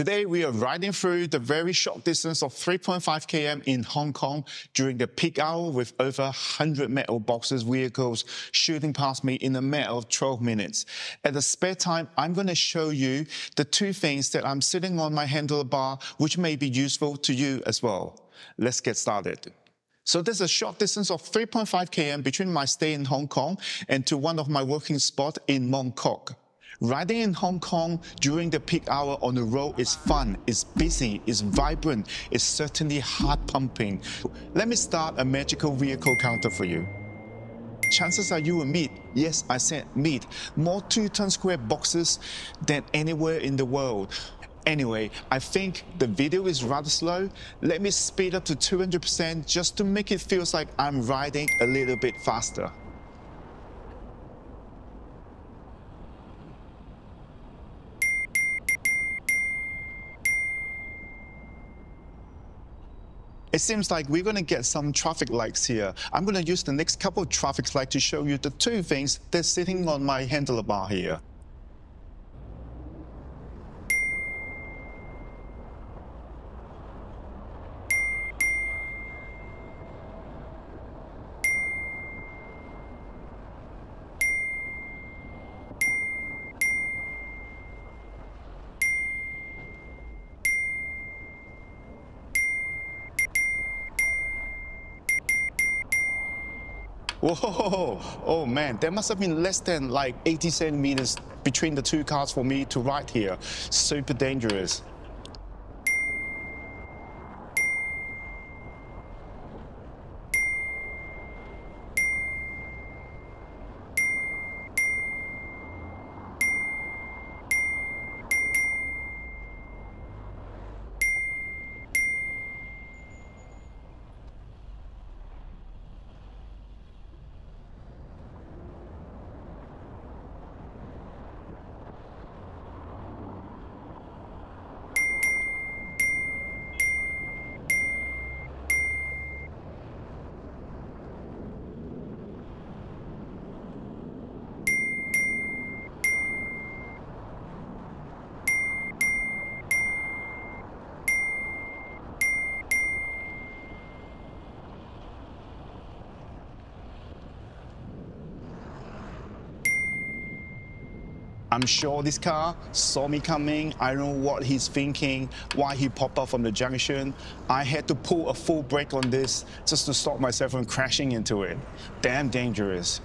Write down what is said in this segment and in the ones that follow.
Today, we are riding through the very short distance of 3.5 km in Hong Kong during the peak hour with over 100 metal boxes vehicles shooting past me in a matter of 12 minutes. At the spare time, I'm going to show you the two things that I'm sitting on my handlebar, which may be useful to you as well. Let's get started. So there's a short distance of 3.5 km between my stay in Hong Kong and to one of my working spots in Mong Kok. Riding in Hong Kong during the peak hour on the road is fun, it's busy, it's vibrant, it's certainly heart pumping. Let me start a magical vehicle counter for you. Chances are you will meet, yes, I said meet, more two ton square boxes than anywhere in the world. Anyway, I think the video is rather slow. Let me speed up to 200% just to make it feel like I'm riding a little bit faster. It seems like we're going to get some traffic lights here. I'm going to use the next couple of traffic lights to show you the two things that's sitting on my handlebar here. Whoa, oh man, there must have been less than like 80 centimeters between the two cars for me to ride here. Super dangerous. I'm sure this car saw me coming. I don't know what he's thinking, why he popped up from the junction. I had to pull a full brake on this just to stop myself from crashing into it. Damn dangerous.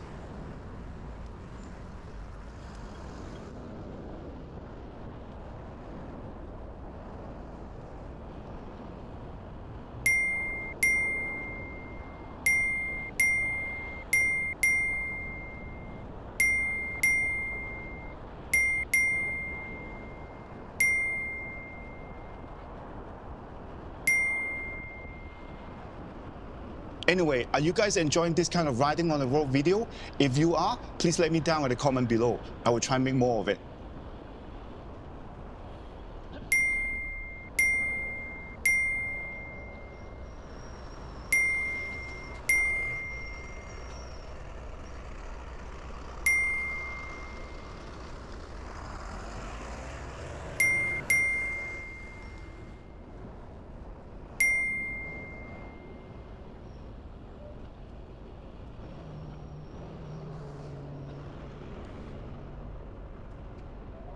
Anyway, are you guys enjoying this kind of riding on the road video? If you are, please let me down in the comment below. I will try and make more of it.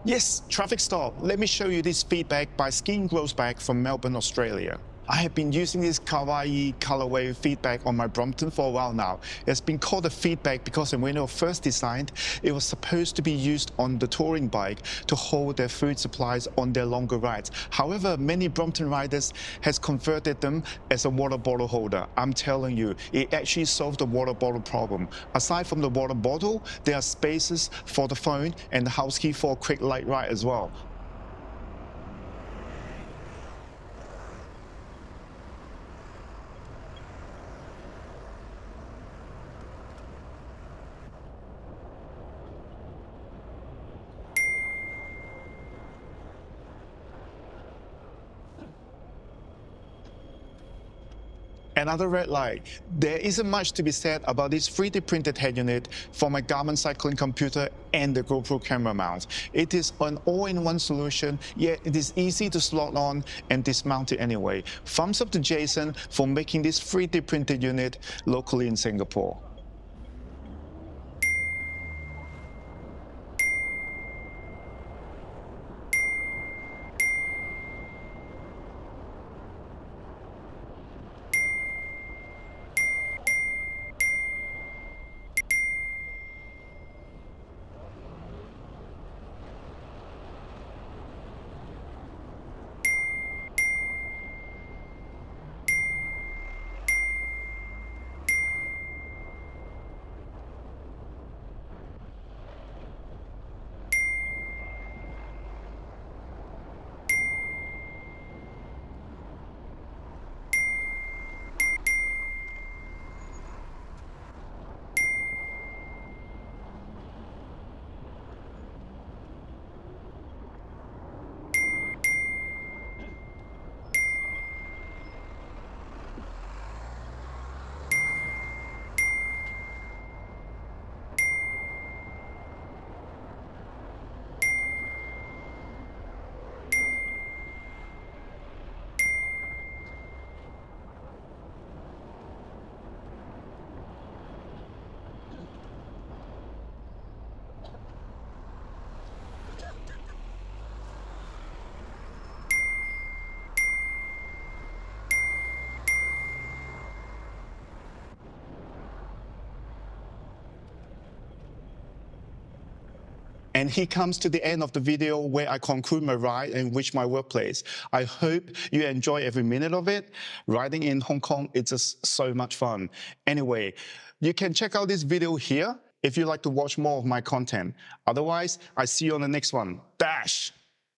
Yes, traffic stop. Let me show you this feedbag by Skin Grows Back from Melbourne, Australia. I have been using this kawaii colorway feedbag on my Brompton for a while now. It's been called a feedbag because when it was first designed, it was supposed to be used on the touring bike to hold their food supplies on their longer rides. However, many Brompton riders has converted them as a water bottle holder. I'm telling you, it actually solved the water bottle problem. Aside from the water bottle, there are spaces for the phone and the house key for a quick light ride as well. Another red light. There isn't much to be said about this 3D printed head unit for my Garmin cycling computer and the GoPro camera mount. It is an all-in-one solution, yet it is easy to slot on and dismount it anyway. Thumbs up to Jason for making this 3D printed unit locally in Singapore. And he comes to the end of the video where I conclude my ride and reach my workplace. I hope you enjoy every minute of it. Riding in Hong Kong, it's just so much fun. Anyway, you can check out this video here if you like to watch more of my content. Otherwise, I see you on the next one. Dash!